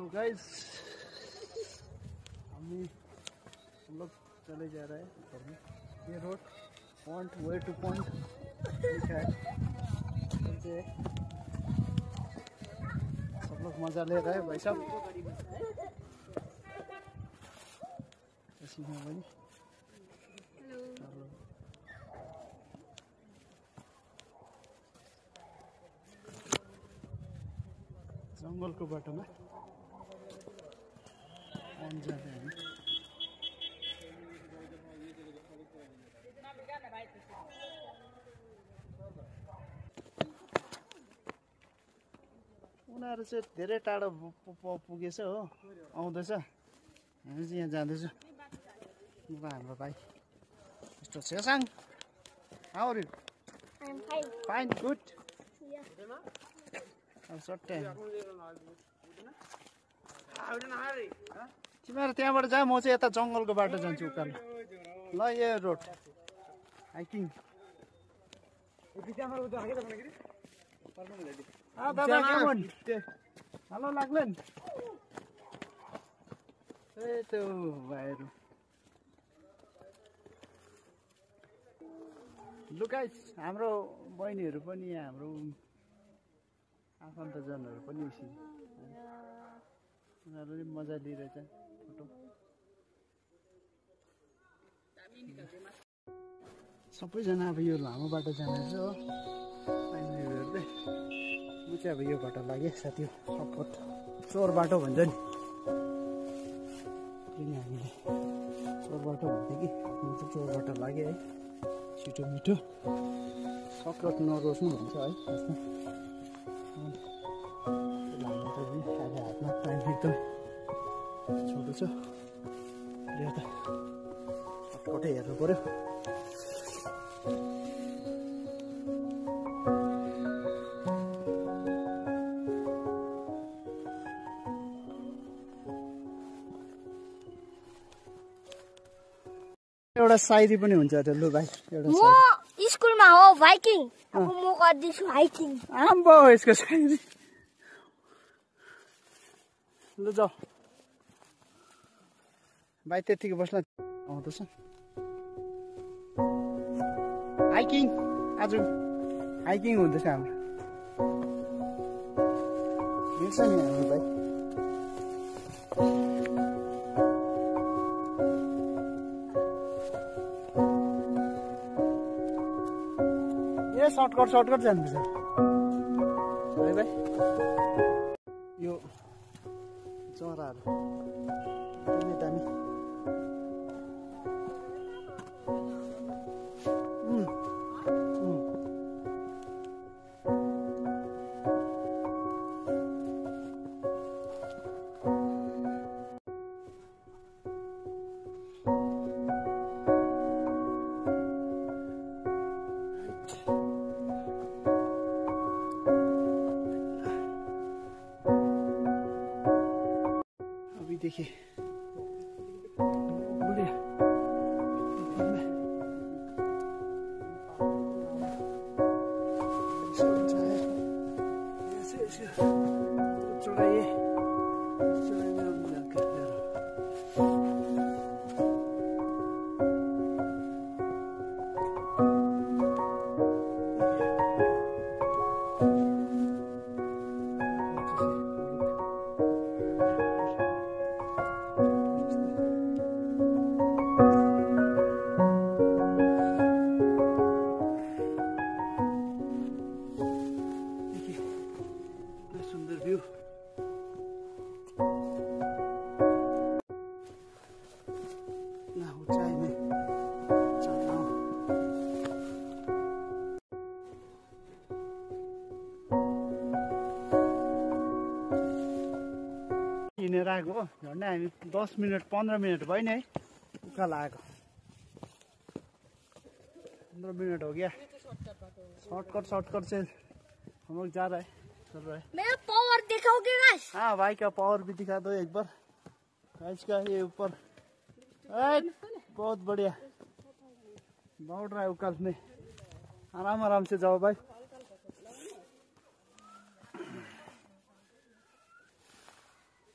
So guys हमें हम लोग चले जा रहे हैं में। ये road point way to point है। सब लोग मज़ा ले रहे हैं भाई साहब। हैं भाई बाटोमा आउनु जाने हामी उनीहरू चाहिँ धेरै टाढो पुगेछ हो आउँदैछ हामी चाहिँ यहाँ जाँदैछौँ ल हाम्रो भाइ mister Chhesang fine. Fine good. अब सट्टै तिमीहरू त्यहाँबाट जा म चाहिँ यता जङ्गलको बाटो जान्छु उकालो। ल यो रोड। हाइकिङ। हेलो लाग्दैन। ए त्यो भाइहरू। लुकाइस हाम्रो बहिनीहरू पनि यहाँ हाम्रो आफन्तजनहरू पनि उनीहरूले मजा लिइरहेछ फोटो। सबैजना अब यो लामो बाटो जाँदैछ हो हेर्दै। म चाहिँ अब यो बाटो लागेँ साथी सपोर्ट चोर बाटो भन्छ नि। किन हामीले चोर बाटो भन्थ्यो कि। म चाहिँ चोर बाटो लागेँ है। छिटो मिठो। सर्टकट नरोज्नु भन्छ है। छ यो त सर्टकटै हेर्नु पऱ्यो एउटा सायरी पनि हुन्छ अरे लु भाइ एउटा स्कुलमा हो भाइकिङ। अब म गर्दैछु हाइकिङ। आम्बो यसको सायरी लु जाऊ। भाइ त्यतिकै बस्न आउँदैछ हाइकिङ! आज हाइकिङ हुँदैछ हाम्रो। मिल्छ नि हाम्रो भाइ। ए सर्टकट सर्टकट जानुपर्छ है भाइ। यो चराहरू दामी दामी। अभिदेखि बुढिया चढाइए ऊंचाई में चल रहा हूँ हिँडेर आएको हो झन्डै हामी दस मिनट पन्ध्र मिनट भयो नि है उकालो आएको पंद्रह मिनट हो गया सर्टकट सर्टकट से हम लोग जा रहे हैं चल रहे। मेरो पावर देखाओगे गाइस हाँ भाई का पावर भी दिखा दो एक बार। गाइस का ये ऊपर? बहुत बढ़िया दौड़ रहा है उकाल में आराम आराम से जाओ भाई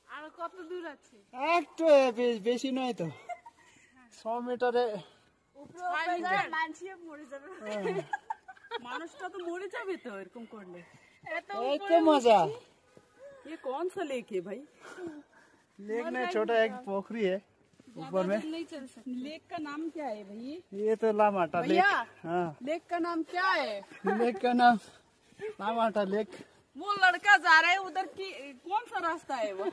अब কত দূর আছে একটু বে- বেশি নয় তো ছ মিটারে মানসিয়ে মরে যাবে মানুষটা তো মরে যাবে তো এরকম করলে এই তো मजा ये कौन सा लेक है भाई लेक में छोटा एक पोखरी है ऊपर में? नहीं चल सकते। लेक का नाम क्या है भाई? ये तो लामाटा लेक भैया हाँ। लेक का नाम क्या है? लेक का नाम लामाटा लेक। वो लड़का जा रहा है उधर की कौन सा रास्ता है वो?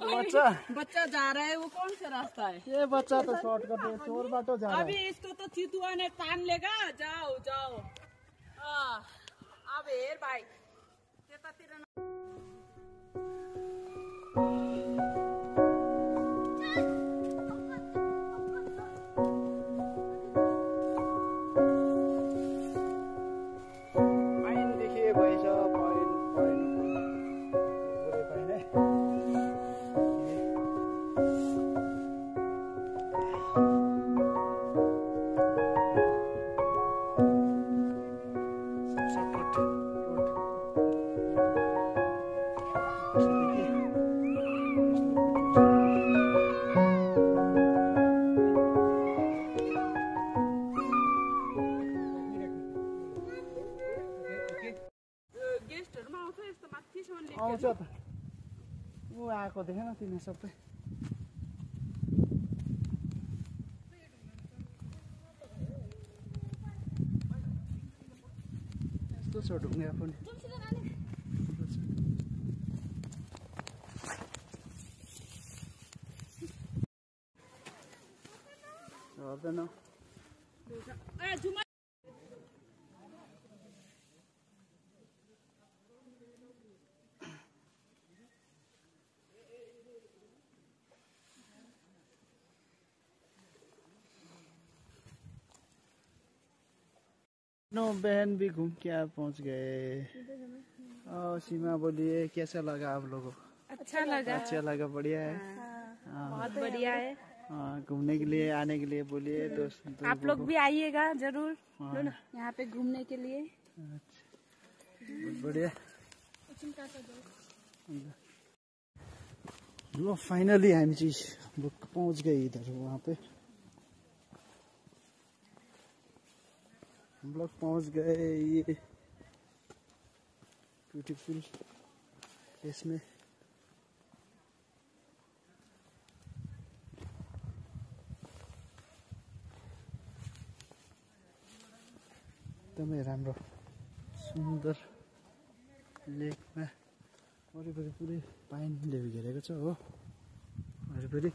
बच्चा। बच्चा जा रहा है वो कौन सा रास्ता है? ये बच्चा तो शॉर्टकट है चोर बाटो जा रहा है। अभी इसको तो चितुआ ने तान लेगा। जाओ जाओ। हाँ अब हेर भाई त्यतातिर आएको देखेन तिमी सबै यस्तो छ ढुङ्गा पनि झर्दैन नो बहन भी घूम के आप पहुँच गए। और सीमा बोलिए कैसा लगा आप लोगों को? अच्छा लगा। अच्छा लगा बढ़िया है? हाँ। बहुत बढ़िया है। हाँ, घूमने के लिए आने के लिए बोलिए दोस्त दोस्त आप लोग भी आइएगा ज़रूर। हाँ, यहाँ पे घूमने के लिए। बहुत बढ़िया। लो फाइनली हामी चाहिँ पहुँच गए इधर वहाँ पे। हम लोग पहुँच गए ये ब्यूटीफुल प्लेस में एकदमै राम्रो सुन्दर लेकमा वरिपरि पुरै पाइनले घेरेको छ हो। वरिपरि।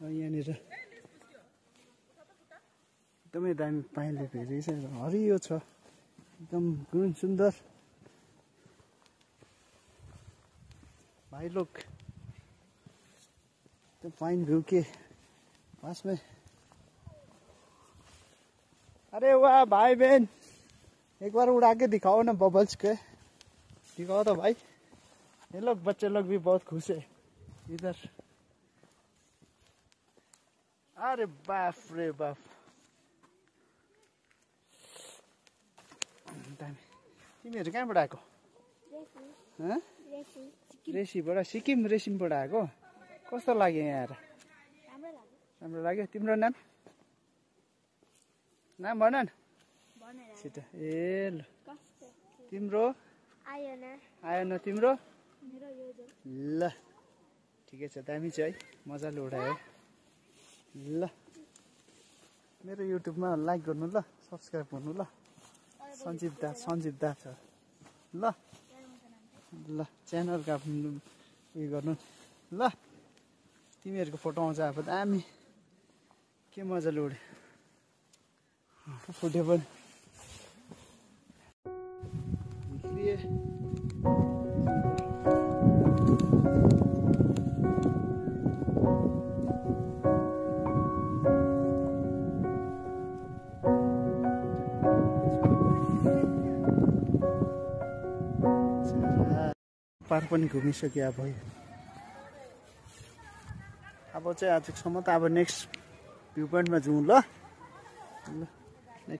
यहाँनिर एकदमै दामी पाइनले घेरेको छ र हरियो छ। एकदम गुण सुन्दर। भाई लोग तो फाइन व्यू के? पास अरे वाह भाई बहन! एक बार उड़ा के दिखाओ ना बबल्स के। दिखाओ तो भाई ये लोग, बच्चे लोग भी बहुत खुश है। इधर। अरे बाप रे बाप। दामी। तिमीहरू कहाँबाट आएको? हँ? रेसीबाट? सिक्किम रेसिमबाट आएको? कस्तो लाग्यो यहाँ आएर? राम्रो लाग्यो। तिम्रो नाम? नाम भन न छिटो। ए ल। तिम्रो? आएन आयो न तिम्रो ल। ठिकै छ। दामी छ है। मजाले उठायो ल। मेरो युट्युबमा लाइक गर्नु ल। सब्सक्राइब गर्नु ल। सञ्जीव दा सञ्जीव दा छ। ल। ल च्यानलको आफ्नो उयो गर्नु। ल तिमीहरूको फोटो आउँछ अब दामी के मजाले उड्यो? फुट्यो पनि। पार पनि घुमिसक्यो अब। अब चाहिँ आजसम्म त अब नेक्स्ट भ्यू पोइन्टमा जाउँ ल।